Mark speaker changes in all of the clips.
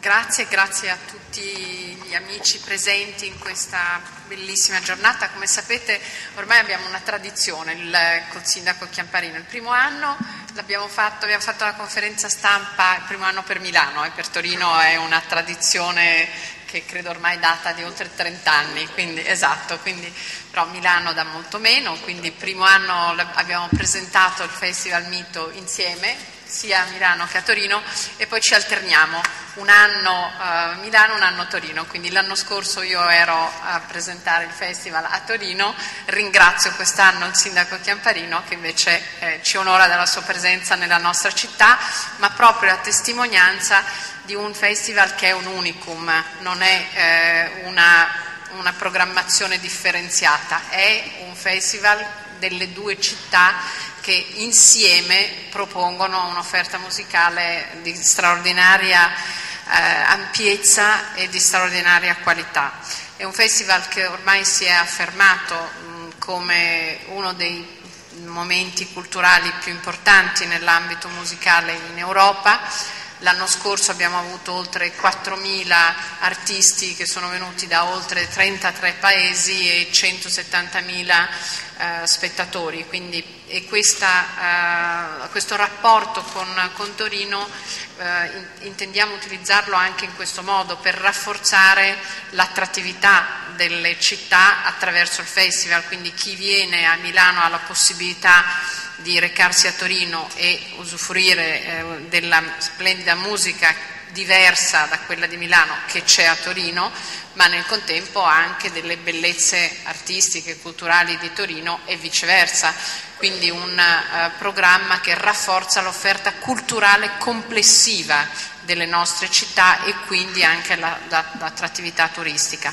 Speaker 1: Grazie, grazie a tutti gli amici presenti in questa bellissima giornata. Come sapete ormai abbiamo una tradizione il, col sindaco Chiamparino. Il primo anno l'abbiamo fatto, abbiamo fatto la conferenza stampa il primo anno per Milano e per Torino è una tradizione che credo ormai data di oltre 30 anni, quindi, esatto, quindi, però Milano da molto meno, quindi il primo anno abbiamo presentato il Festival Mito insieme sia a Milano che a Torino e poi ci alterniamo, un anno a uh, Milano, un anno Torino, quindi l'anno scorso io ero a presentare il festival a Torino, ringrazio quest'anno il sindaco Chiamparino che invece eh, ci onora della sua presenza nella nostra città, ma proprio a testimonianza di un festival che è un unicum, non è eh, una, una programmazione differenziata, è un festival delle due città che insieme propongono un'offerta musicale di straordinaria eh, ampiezza e di straordinaria qualità. È un festival che ormai si è affermato mh, come uno dei momenti culturali più importanti nell'ambito musicale in Europa. L'anno scorso abbiamo avuto oltre 4.000 artisti che sono venuti da oltre 33 paesi e 170.000 eh, spettatori, quindi e questa, eh, questo rapporto con, con Torino eh, intendiamo utilizzarlo anche in questo modo per rafforzare l'attrattività delle città attraverso il festival, quindi chi viene a Milano ha la possibilità di recarsi a Torino e usufruire eh, della splendida musica diversa da quella di Milano che c'è a Torino, ma nel contempo anche delle bellezze artistiche e culturali di Torino e viceversa. Quindi un uh, programma che rafforza l'offerta culturale complessiva delle nostre città e quindi anche la, la, l'attrattività turistica.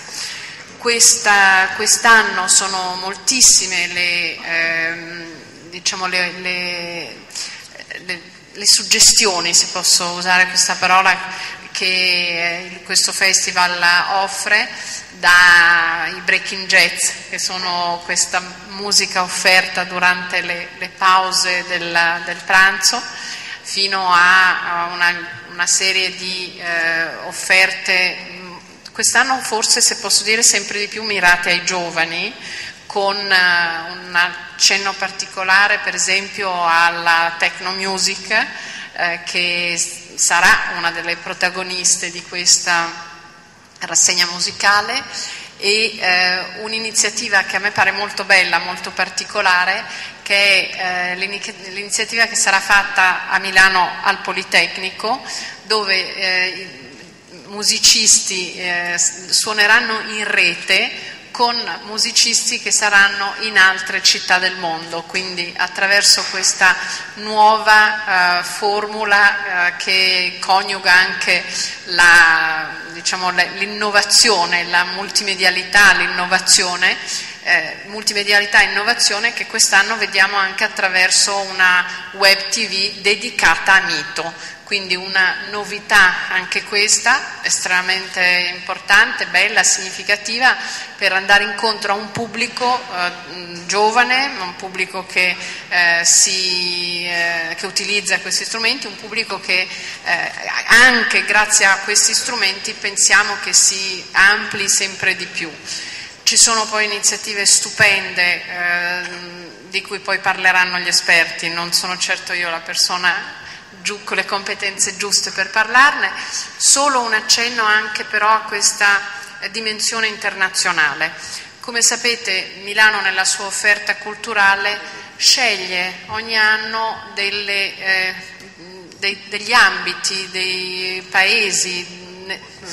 Speaker 1: Questa, quest'anno sono moltissime le, ehm, diciamo le, le, le le suggestioni, se posso usare questa parola, che questo festival offre, dai breaking jazz, che sono questa musica offerta durante le, le pause del, del, pranzo, fino a, una, una, serie di eh, offerte, quest'anno forse, se posso dire, sempre di più mirate ai giovani, con uh, accenno particolare per esempio alla techno music eh, che sarà una delle protagoniste di questa rassegna musicale e eh, un'iniziativa che a me pare molto bella, molto particolare, che è eh, l'iniziativa che sarà fatta a Milano al Politecnico, dove eh, musicisti eh, suoneranno in rete con musicisti che saranno in altre città del mondo, quindi attraverso questa nuova eh, formula eh, che coniuga anche la, diciamo, l'innovazione, la multimedialità, l'innovazione, eh, multimedialità e innovazione che quest'anno vediamo anche attraverso una web tv dedicata a Mito quindi una novità anche questa, estremamente importante, bella, significativa, per andare incontro a un pubblico eh, giovane, un pubblico che, eh, si, eh, che, utilizza questi strumenti, un pubblico che eh, anche grazie a questi strumenti pensiamo che si ampli sempre di più. Ci sono poi iniziative stupende ehm, di cui poi parleranno gli esperti, non sono certo io la persona con le competenze giuste per parlarne, solo un accenno anche però a questa eh, dimensione internazionale. Come sapete Milano nella sua offerta culturale sceglie ogni anno delle, eh, dei, degli ambiti, dei paesi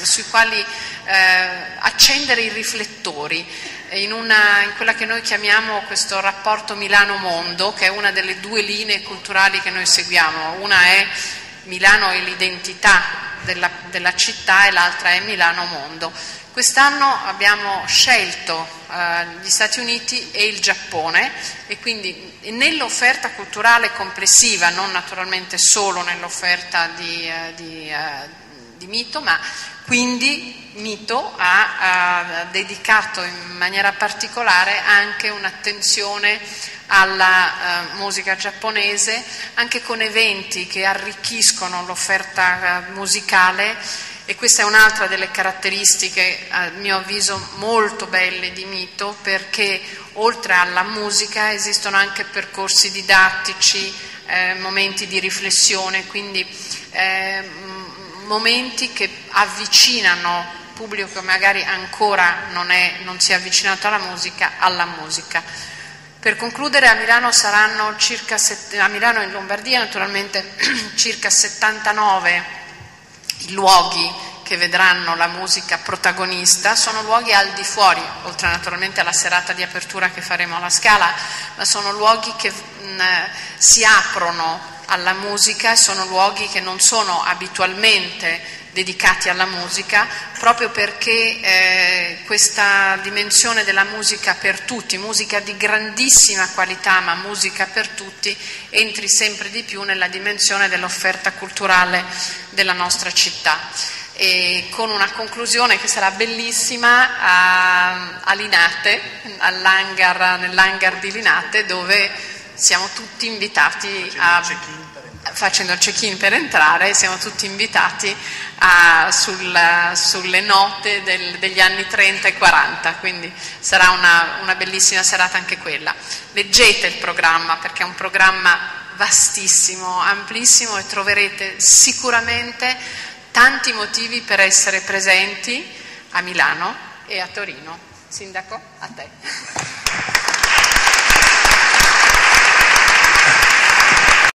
Speaker 1: sui quali eh, accendere i riflettori in, una, in, quella che noi chiamiamo questo rapporto Milano-Mondo, che è una delle due linee culturali che noi seguiamo. Una è Milano e l'identità della, della città e l'altra è Milano-Mondo. Quest'anno abbiamo scelto eh, gli Stati Uniti e il Giappone e quindi nell'offerta culturale complessiva, non naturalmente solo nell'offerta di, eh, di, eh, di mito, ma quindi Mito ha, ha, dedicato in maniera particolare anche un'attenzione alla uh, musica giapponese, anche con eventi che arricchiscono l'offerta uh, musicale. E questa è un'altra delle caratteristiche, a mio avviso, molto belle di Mito, perché oltre alla musica esistono anche percorsi didattici, eh, momenti di riflessione, quindi eh, momenti che avvicinano pubblico che magari ancora non, è, non si è avvicinato alla musica alla musica. Per concludere a Milano saranno circa, a Milano e in Lombardia naturalmente circa 79 i luoghi che vedranno la musica protagonista sono luoghi al di fuori, oltre naturalmente alla serata di apertura che faremo alla Scala, ma sono luoghi che mh, si aprono alla musica, sono luoghi che non sono abitualmente dedicati alla musica, proprio perché eh, questa dimensione della musica per tutti, musica di grandissima qualità, ma musica per tutti, entri sempre di più nella dimensione dell'offerta culturale della nostra città. E con una conclusione che sarà bellissima a, a Linate, nell'hangar di Linate, dove siamo tutti invitati a facendo il check-in per entrare, siamo tutti invitati a, sul, sulle note del, degli anni 30 e 40, quindi sarà una, una bellissima serata anche quella. Leggete il programma perché è un programma vastissimo, amplissimo e troverete sicuramente tanti motivi per essere presenti a Milano e a Torino. Sindaco, a te.